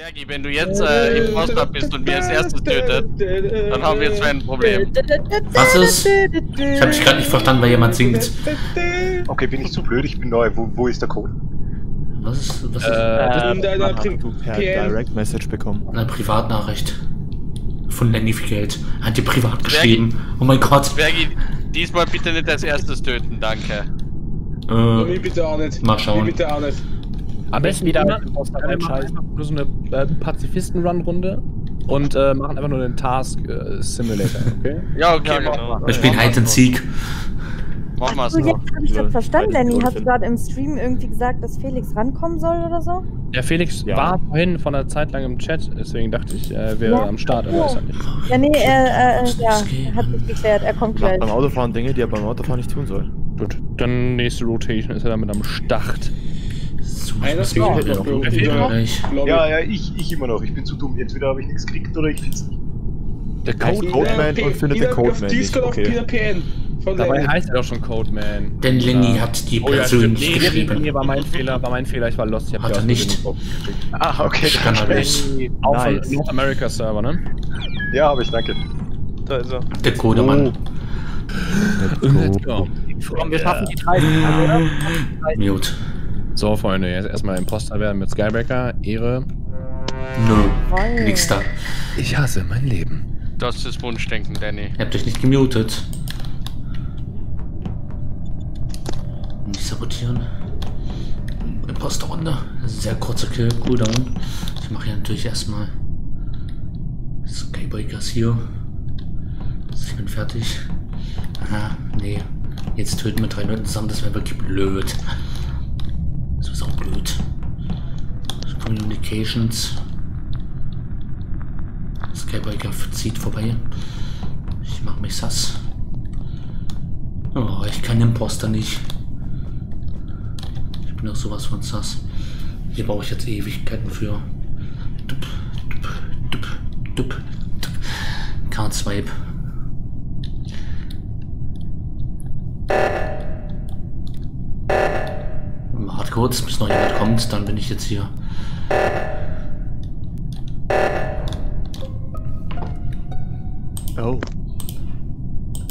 Bergi, wenn du jetzt äh, im Imposter bist und wir als erstes tötet, dann haben wir jetzt ein Problem. Was ist? Ich hab dich gerade nicht verstanden, weil jemand singt. Okay, bin ich zu blöd, ich bin neu. Wo, wo ist der Code? Was ist, was ist Äh, deiner Pri du per. Direct Message bekommen. eine Privatnachricht? Von Lenny Geld. Hat dir privat geschrieben. Oh mein Gott. Bergi, diesmal bitte nicht als erstes töten, danke. Äh, mich bitte auch nicht. Mal schauen. Mich bitte auch nicht. Am besten wieder machen reinscheißen. einfach nur so eine äh, Pazifisten-Run-Runde und äh, machen einfach nur den Task-Simulator, okay? Ja, okay, Ja, genau. wir spielen Hide and Seek. Machen wir es jetzt habe ich das verstanden, Danny. Hast du gerade im Stream irgendwie gesagt, dass Felix rankommen soll oder so? Der Felix Ja. war vorhin von einer Zeit lang im Chat, deswegen dachte ich, er wäre Ja. am Start, aber ist er nicht. Ja, nee, äh, äh, ja, hat sich geklärt. Er kommt Macht gleich. beim Autofahren Dinge, die er beim Autofahren nicht tun soll. Gut, dann nächste Rotation ist er damit am Start. Einer muss fehlt mich noch. Lobby. Ja, ja, ich, ich immer noch. Ich bin zu dumm. Entweder habe ich nichts gekriegt oder ich find's nicht. Der Code, Codeman und findet den auf Codeman nicht. Discord auf Okay. Peter PN. Von dabei heißt er doch schon Codeman. Denn Lenny Ja. hat die Oh nee, geschrieben. nee, war mein Fehler, war mein Fehler, ich war lost. Ich hab Hat er nicht. Ah, okay. Skandalös. Auch Nice. North America Server, ne? Ja, habe ich, danke. Da ist er. Der Codemann. Let's go. Komm, wir schaffen die 30, oder? Mute. So, Freunde, jetzt erstmal Imposter werden mit Skybreaker. Ehre. Nö. Voll. Nix da. Ich hasse mein Leben. Das ist Wunschdenken, Danny. Ihr habt euch nicht gemutet. Nicht sabotieren. Imposterrunde. Sehr kurzer Kill, Cooldown. Ich mache hier natürlich erstmal Skybreakers hier. Ich bin fertig. Aha, nee. Jetzt töten wir drei Leute zusammen, das wäre wirklich blöd. Communications. Skybreaker zieht vorbei. Ich mach mich sass. Oh, ich kann Imposter nicht. Ich bin auch sowas von sass. Hier brauche ich jetzt Ewigkeiten für. Dup, dup, dup, dup, dup. Card Swipe. Wart kurz, bis noch jemand kommt, dann bin ich jetzt hier. Oh.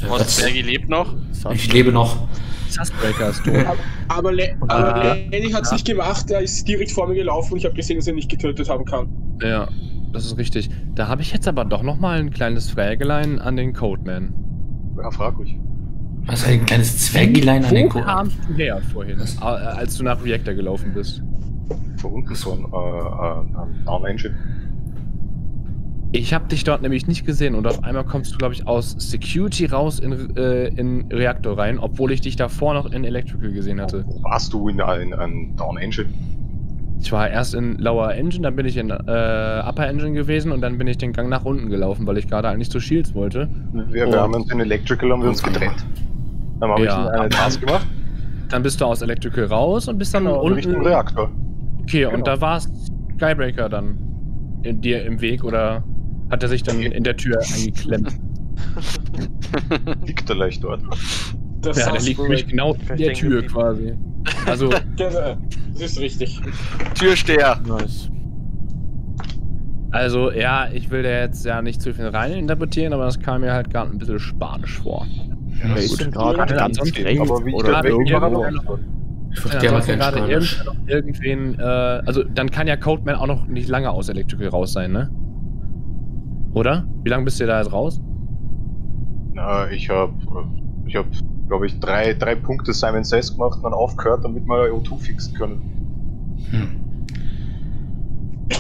Was, was? Bergi lebt noch? Ich lebe noch. Suspbreaker ist tot. Aber, Le aber Lenny hat es nicht gemacht. Er ist direkt vor mir gelaufen und ich habe gesehen, dass er nicht getötet haben kann. ja, das ist richtig. Da habe ich jetzt aber doch nochmal ein kleines Frägelein an den Codeman. Ja, frag ruhig. Was ein kleines Zwergelein an den Wo Ko kamst du her vorhin, äh, als du nach Reactor gelaufen bist? Von unten so ein, äh, äh, ein Down Engine. Ich habe dich dort nämlich nicht gesehen und auf einmal kommst du, glaube ich, aus Security raus in, äh, in Reaktor rein, obwohl ich dich davor noch in Electrical gesehen hatte. Wo warst du in einem Down Engine? Ich war erst in Lower Engine, dann bin ich in äh, Upper Engine gewesen und dann bin ich den Gang nach unten gelaufen, weil ich gerade eigentlich zu Shields wollte. Wir, wir haben uns in Electrical haben wir uns getrennt. Dann habe Ja, ich eine Task gemacht Dann bist du aus Electrical raus und bist dann genau, unten. Richtung Reaktor. Okay, Genau. und da war Skybreaker dann in dir im Weg oder hat er sich dann in der Tür eingeklemmt? Liegt er leicht dort. Das ja, der liegt nämlich genau in der Tür quasi. Also, Genau, das ist richtig. Türsteher. Nice. also ja, ich will da jetzt ja nicht zu viel rein interpretieren, aber das kam mir halt gerade ein bisschen spanisch vor. Wer ist denn gerade Ja, ganz ansonsten- Aber wie ich Ich Ja, verstehe aber ansonsten kein gerade Spanisch. irgend- irgendwen, äh, also dann kann ja Codeman auch noch nicht lange aus Electrical raus sein, ne? Oder? Wie lange bist du da jetzt raus? Na, ich habe, ich habe, glaube ich, drei, drei Punkte Simon Says gemacht und dann aufgehört, damit wir O2 fixen können. Hm.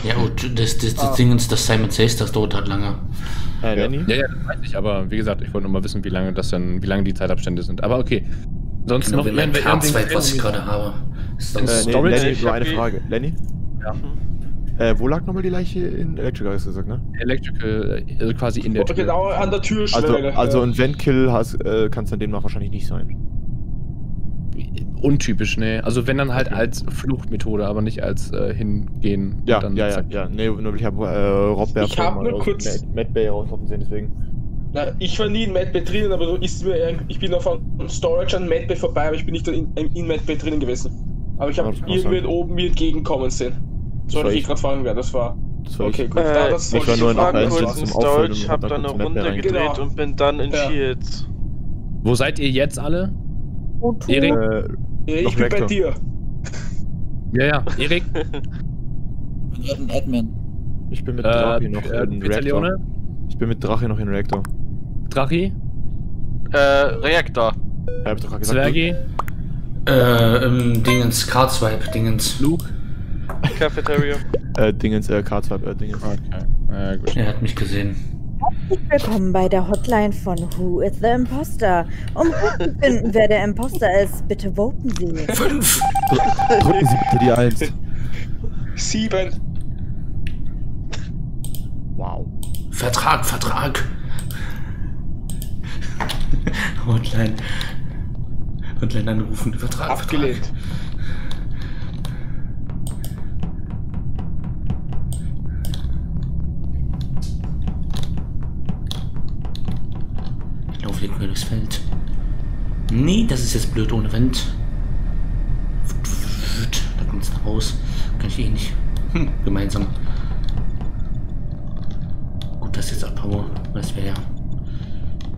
Ja gut, das, das, das Ding ist, dass Simon Says das dauert halt lange. Äh, Lenny? Ja, ja, das weiß ich, aber wie gesagt, ich wollte nur mal wissen, wie lange das dann, wie lange die Zeitabstände sind. Aber okay. Sonst Genau noch mein irgendwelche- Card was ich gerade habe. Ist Äh, das Äh, nee? Lenny, nur eine Frage. Lenny? Ja. Äh, wo lag nochmal die Leiche in Electrical, hast du gesagt, ne? Electrical, also quasi in der Tür. Genau an der Also, Türschwelle. also ja. ein Vent-Kill hast- äh, kann es dann demnach wahrscheinlich nicht sein. Untypisch, ne? Also wenn dann halt Okay. als Fluchtmethode, aber nicht als äh, hingehen. Ja, dann ja, ja, ja. Nee, nur ich habe äh, Rob Ich hab vorhin nur kurz- Mad, Mad Bay rauslaufen sehen, deswegen. Na, ich war nie in Medbay drinnen, aber so ist mir, ich bin auf einem Storage an Medbay vorbei, aber ich bin nicht in, in Medbay drinnen gewesen. Aber ich habe irgendwen oben mir entgegenkommen sehen. Das Soll war ich ich. gerade fragen, wer das war. Das war Okay, ich. gut. da, Äh, das ich war nur ich noch kurz zum Storage, hab dann eine Runde rein. gedreht Genau. und bin dann in Ja. Shields. Wo seid ihr jetzt alle? O2. Erik? Äh, ich bin bei Reaktor. dir. Ja, ja. Erik? Ich bin ein Admin. ich bin mit Äh, Drachi noch äh, in Reaktor. Leone? Ich bin mit Drache noch in Reaktor. Drachi? Äh, Reaktor. Ja, hab ich doch gerade gesagt. Zwergi? Äh, im Dingens, Card-Swipe, Dingens. Luke? Cafeteria. Äh, Dingens, äh, K2, äh, Dingens. Okay. Ja, gut. Er hat mich gesehen. Herzlich willkommen bei der Hotline von Who is the Imposter. Um herauszufinden, wer der Imposter ist, bitte voten Sie. Fünf! Drücken Sie bitte die 1. Sieben. Wow. Vertrag, Vertrag! Hotline. Hotline anrufen, Vertrag, Abgelehnt. Vertrag. Ich laufe mir durchs Feld. Nee, das ist jetzt blöd ohne Wind. Da kommt's nach raus. Kann ich eh nicht. Hm, gemeinsam. Gut, dass ich jetzt abhaue. Das wäre ja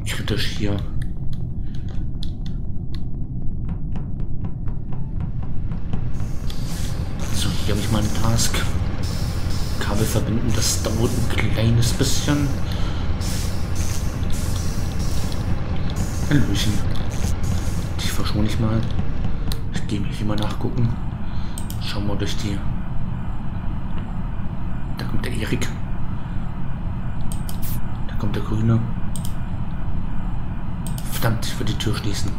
kritisch hier. Hier habe ich mal einen Task. Kabel verbinden, das dauert ein kleines bisschen. Hallöchen. Die verschone ich mal. Ich gehe mich immer nachgucken. Schauen wir durch die. Da kommt der Erik. Da kommt der Grüne. Verdammt, ich würde die Tür schließen.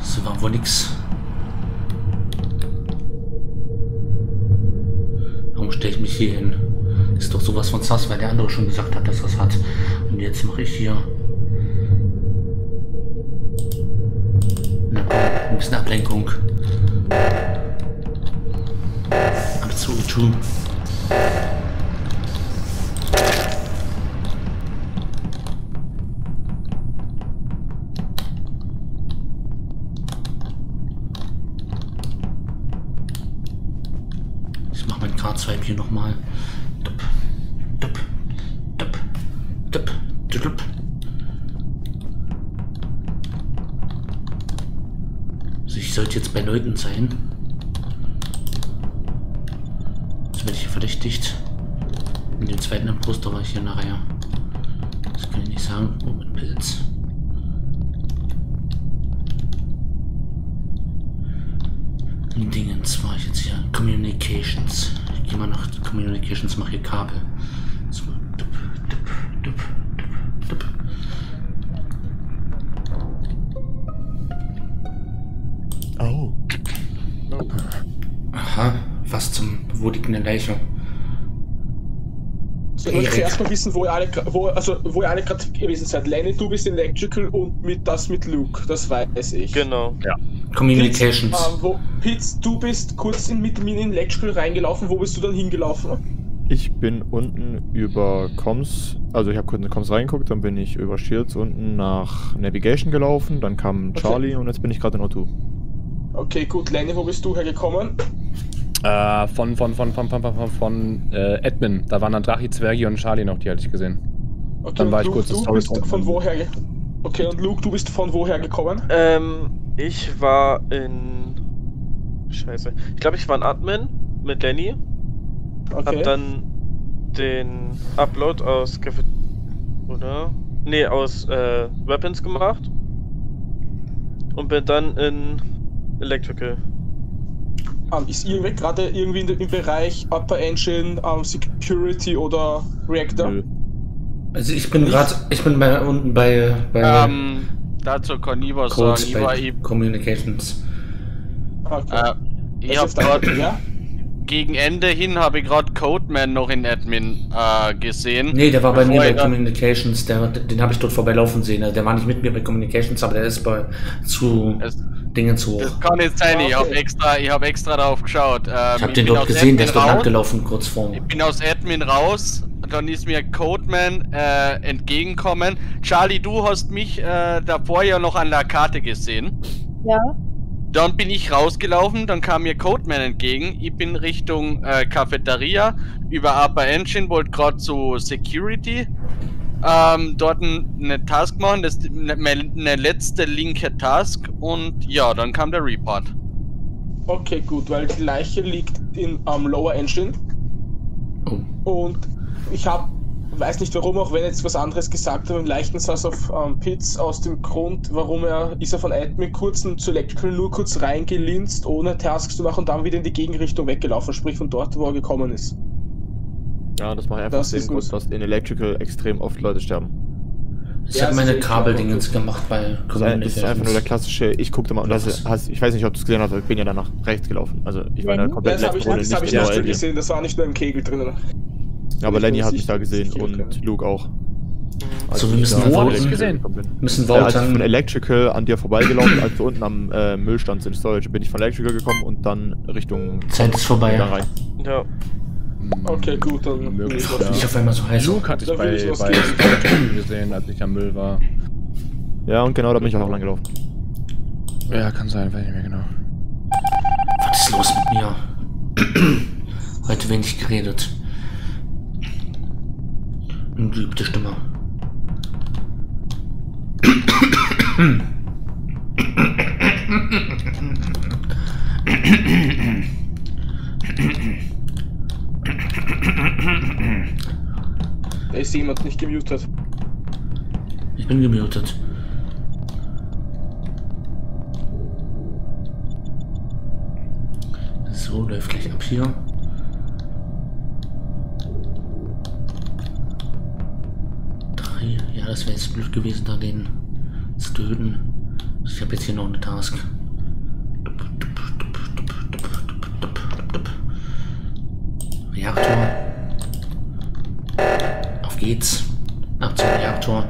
So war wohl nix. Stelle ich mich hier hin? Ist doch sowas von sass, weil der andere schon gesagt hat, dass es hat. Und jetzt mache ich hier. Ein bisschen Ablenkung. Ab zu Leuten sein. Jetzt werde ich hier verdächtigt. In dem zweiten Imposter war ich hier in der Reihe. Das kann ich nicht sagen. Oh, mein Pilz. In Dingens war ich jetzt hier. Communications. Ich gehe mal nach Communications, mache hier Kabel. So, dup, dup, dup, Was zum eine Leiche? So, ich möchte Erik. erstmal wissen, wo ihr alle, wo, also, wo ihr alle gerade gewesen seid. Lenny, du bist Electrical und mit das mit Luke, das weiß ich. Genau. Communications. Pitz, äh, wo, Pitz, du bist kurz in, mit mir in Electrical reingelaufen, wo bist du dann hingelaufen? Ich bin unten über Comms, also ich habe kurz in Comms reingeguckt, dann bin ich über Shields unten nach Navigation gelaufen, dann kam Okay. Charlie und jetzt bin ich gerade in O2. Okay, gut, Lenny, wo bist du hergekommen? Äh, von, von, von, von, von, von, von, von äh, Admin. Da waren dann Drachi, Zwergi und Charlie noch, die hatte ich gesehen. Okay, dann war Luke, ich kurz das Story von woher? Okay, und Luke, du bist von woher gekommen? Ähm, ich war in. Scheiße. Ich glaube, ich war in Admin mit Danny. Okay. Hab dann den Upload aus Cafe Oder? Nee, aus äh, Weapons gemacht. Und bin dann in Electrical ähm, ist irgendwer gerade irgendwie im Bereich Upper Engine, ähm, Security oder Reactor? Nö. Also ich bin gerade, ich bin bei unten bei, bei Ähm, dazu kann ich was Codes sagen. Ich war bei eben, Communications. Okay. äh, ich habe gerade ja? gegen Ende hin habe ich gerade Codeman noch in Admin äh, gesehen. Nee, der war bei mir bei Communications, der, den habe ich dort vorbeilaufen sehen. Also der war nicht mit mir bei Communications, aber der ist bei zu Es, Dingen zu hoch. das kann nicht sein, ich habe extra, ich hab extra drauf geschaut. Ähm, Ich habe den dort gesehen, der ist dort Admin lang raus. gelaufen, kurz vor. Ich bin aus Admin raus, dann ist mir Codeman äh, entgegenkommen. Charlie, du hast mich äh, davor ja noch an der Karte gesehen. Ja. Dann bin ich rausgelaufen, dann kam mir Codeman entgegen. Ich bin Richtung äh, Cafeteria über Upper Engine, wollte gerade zu Security. Ähm, dort ein- eine Task machen, das ist eine, eine letzte linke Task und ja, dann kam der Report. Okay, gut, weil die Leiche liegt in am Lower Engine Oh. und ich habe, weiß nicht warum, auch wenn er jetzt was anderes gesagt hat, im Leichten saß auf ähm, Pitts aus dem Grund, warum er, ist er von Admin kurz zu Electrical nur kurz reingelinst, ohne Tasks zu machen und dann wieder in die Gegenrichtung weggelaufen, sprich von dort, wo er gekommen ist. Ja, das macht einfach Das den Grund, gut. dass in Electrical extrem oft Leute sterben. Ich Ja, habe meine ich Kabeldingens gemacht bei Das ist, ein, das ist einfach nur der klassische, ich guckte mal, und das ist, hast, ich weiß nicht, ob du es gesehen hast, aber ich bin ja dann nach rechts gelaufen. Also ich war in der Lenny? Ja, das habe ich, letzten Runde das hab ich nicht gesehen, das war nicht nur im Kegel drinnen. Ja, aber nicht Lenny hat mich da gesehen und. Luke auch. Als So, wir ich müssen unten- Electrical gesehen. Müssen Ja, wir als ich von. Electrical an dir vorbeigelaufen, als du unten am äh, Müll standst in Storage, bin ich von Electrical gekommen und dann Richtung Zeit ist vorbei. da rein. Ja. Okay, gut, dann Möglich, will ich ja. Ich auf einmal so heiß. Luke hatte ich bei, ich bei gesehen, als ich am Müll war. Ja, und genau da bin ich auch lang gelaufen. Ja, kann sein, weiß nicht mehr genau. Was ist los mit mir? Heute wenig geredet. Eine geübte Stimme. Da ist jemand nicht gemutet. Ich bin gemutet. So, läuft gleich ab hier. Drei. Ja, das wäre jetzt blöd gewesen, da den zu töten. Ich habe jetzt hier noch eine Task. Reaktor. Auf geht's. Ab zum Reaktor.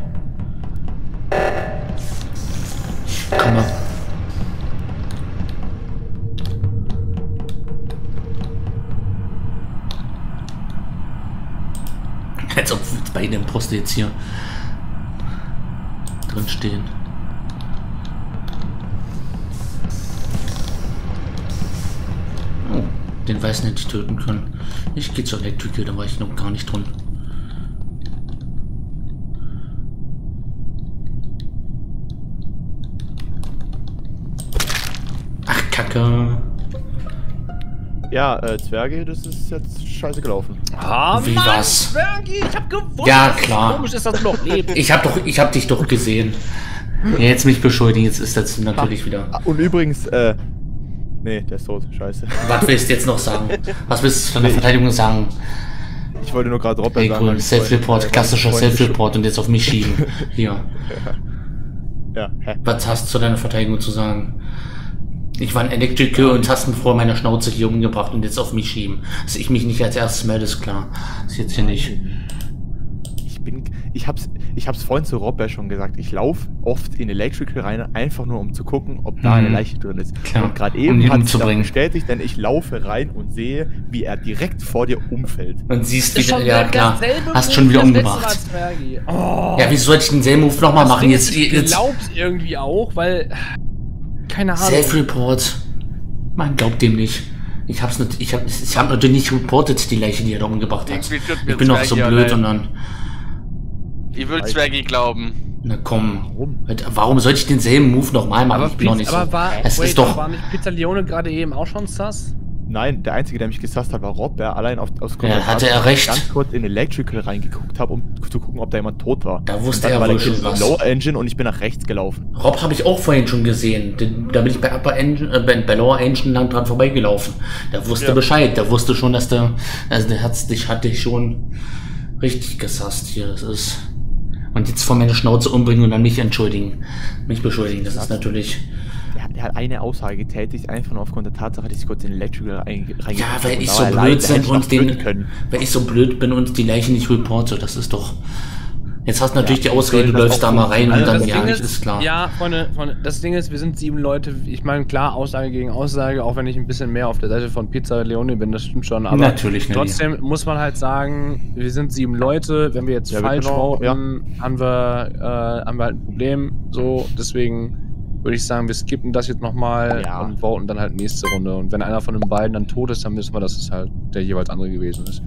Komme. Als ob beide Imposter jetzt hier drin stehen. Oh, den Weißen hätte ich töten können. Ich gehe zur Electrical, da war ich noch gar nicht drin. Ja, äh, Zwerge, das ist jetzt scheiße gelaufen. Ah, Wie was? Zwergi, ich hab gewusst, Ja, klar. komisch ist, dass du noch lebst. Ich hab doch, ich hab dich doch gesehen. Ja, jetzt mich beschuldigen, jetzt ist das natürlich wieder. Ah, Und übrigens, äh, nee, der ist tot, scheiße. Was willst du jetzt noch sagen? Was willst du von der Verteidigung sagen? Ich wollte nur gerade Robert Ey, sagen. cool, Self-Report, klassischer Self-Report und jetzt auf mich schieben. Hier. Ja, hä? Was hast du zu deiner Verteidigung zu sagen? Ich war ein Electrical und hast ihn vor meiner Schnauze hier umgebracht und jetzt auf mich schieben. Dass ich mich nicht als erstes melde, ist klar. Ist jetzt hier nicht. Ich bin, ich hab's, ich hab's vorhin zu Robert schon gesagt. Ich laufe oft in Electrical rein, einfach nur um zu gucken, ob da Mhm. eine Leiche drin ist. Klar, Und gerade um eben ihn hat sich das umzubringen. bestätigt, denn ich laufe rein und sehe, wie er direkt vor dir umfällt. Und siehst schon ja klar, hast Move, schon wieder das umgebracht. Oh. Ja, wieso sollte ich denselben Move nochmal Das machen? Jetzt, ist, ich jetzt glaub's irgendwie auch, weil. Keine Ahnung. Self-Report. Man glaubt dem nicht. Ich hab's nicht, ich hab, ich hab natürlich nicht reportet, die Leiche, die er da umgebracht hat. Ich bin doch so blöd allein. und dann, Ich will Zwergi glauben. na komm. Warum? Warum sollte ich denselben Move nochmal machen? aber ich bin noch nicht aber so. war, es wait, ist doch, war nicht Pizzalione gerade eben auch schon sass? Nein, der Einzige, der mich gesasst hat, war Robert. Allein auf, aus Ja, der hatte er recht. ich ganz kurz in Electrical reingeguckt habe, um zu gucken, ob da jemand tot war. Da wusste er wohl der schon was. Lower Engine und ich bin nach rechts gelaufen. Rob habe ich auch vorhin schon gesehen. Da bin ich bei Upper Engine, äh, bei, bei Lower Engine lang dran vorbeigelaufen. Der wusste Ja. Bescheid. Der wusste schon, dass der, also der hat dich, hat dich schon richtig gesasst hier. Das ist, und jetzt vor meine Schnauze umbringen und dann mich entschuldigen. Mich beschuldigen. Das ist natürlich, Hat- hat eine Aussage getätigt, einfach nur aufgrund der Tatsache, dass ich kurz in Electrical rein, reingeguckt ja, weil und ich so allein, blöd noch und den, können. weil ich so blöd bin und die Leiche nicht reporte. Das ist doch, jetzt hast du natürlich Ja, die Ausrede, du läufst da mal rein und funktionieren. dann, ja, ist, ist klar. Ja, Freunde, Freunde, das Ding ist, wir sind sieben Leute. Ich meine, klar, Aussage gegen Aussage, auch wenn ich ein bisschen mehr auf der Seite von Pizza Leone bin, das stimmt schon. Aber Natürlich, Nelly. trotzdem muss man halt sagen, wir sind sieben Leute. Wenn wir jetzt Ja, falsch voten, haben, wir, äh, haben wir halt ein Problem. So, deswegen würde ich sagen, wir skippen das jetzt nochmal Ja. und voten dann halt nächste Runde. Und wenn einer von den beiden dann tot ist, dann wissen wir, dass es halt der jeweils andere gewesen ist.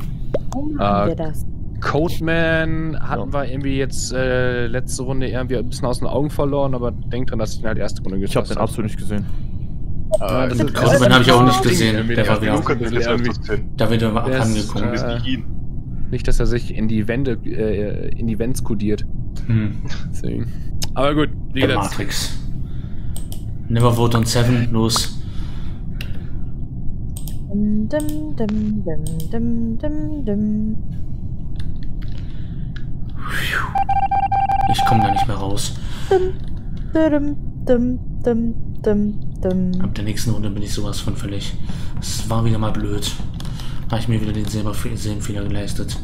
Warum Äh, wir das? Codeman hatten wir irgendwie jetzt äh, letzte Runde irgendwie ein bisschen aus den Augen verloren, aber denkt dran, dass ich ihn halt erste Runde Ich habe gefasst den hab. absolut nicht gesehen. Ja, Äh, Codeman habe ich auch nicht gesehen. Irgendwie Der war der wieder, gesehen. da wieder Der ist, angekommen. Äh, nicht dass er sich in die Wände, äh, in die Vents kodiert. Hm. Deswegen. Aber gut, wie Der gesagt, Matrix. Never vote on Seven, los. Dum, dum, dum, dum, dum, dum. Ich komme da nicht mehr raus. Dum, dum, dum, dum, dum. Ab der nächsten Runde bin ich sowas von völlig. Es war wieder mal blöd. Habe ich mir wieder den selber Sehenfehler geleistet.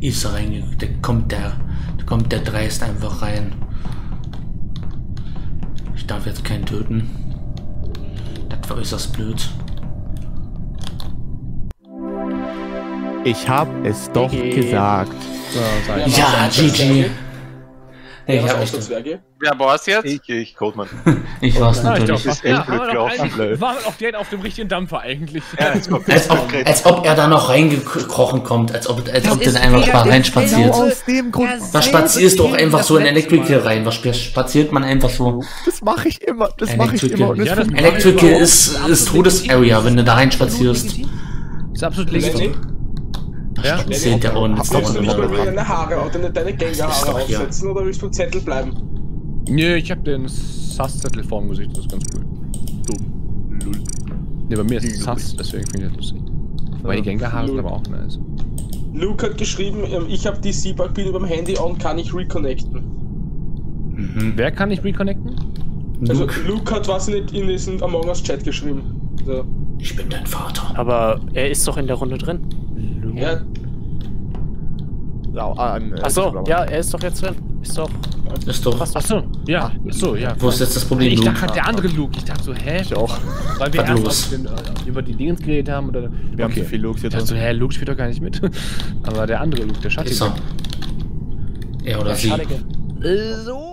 Ist er reinge... Der kommt der. Da kommt der dreist einfach rein. Ich darf jetzt keinen töten. Das war äußerst blöd. Ich habe es doch gesagt. so, Ja, GG. Ja, ich was hab auch Zwerge? Wer war's jetzt? Ich, ich, Codeman. Ich war's ich natürlich. ist ja, echt blöd gelaufen, wir doch direkt auf dem richtigen Dampfer eigentlich. Ja, jetzt kommt Als ob, als ob er da noch reingekrochen kommt, als ob, als ob der da einfach mal reinspaziert. aus dem Grund. Was spazierst du auch einfach so in Electrical rein? Was spa- spaziert man einfach so? Das mache ich immer. Das mache ich immer. Electrical, Ja, das- ist, ist Todesarea, wenn du da rein spazierst. Ist absolut legitim. Ja? Zählt der auch nicht willst du nicht mal deine Haare oder deine, Gängerhaare aufsetzen oder willst du Zettel bleiben? Nö, ich hab den Sass-Zettel vorm Gesicht, das ist ganz cool. Lull. Ne, bei mir ist es Sass, deswegen finde ich das lustig. Weil die Gängerhaare sind aber auch nice. Luke hat geschrieben, ähm, ich habe die C-Bug-Bin beim Handy on, kann ich reconnecten. Mhm. Wer kann ich reconnecten? Also Luke, Luke hat was in, in diesen Among Us Chat geschrieben. So. ich bin dein Vater. Aber er ist doch in der Runde drin. Ja, Ja, ah, ähm, äh, Achso, ja, er ist doch jetzt drin. Ist doch. Ist doch. Achso, ja, achso, ja. Wo ist jetzt das Problem, Ich Luke? dachte halt der andere Luke. Ich dachte so, hä? Ich auch. Weil wir Was erst los? auf den, äh, über die Dingens geredet haben oder. Wir haben zu viel Looks hier Ich dachte so, hä, Luke spielt doch gar nicht mit. Aber der andere Luke, der Schattige. Ist er. Er oder Der sie. Schattige. So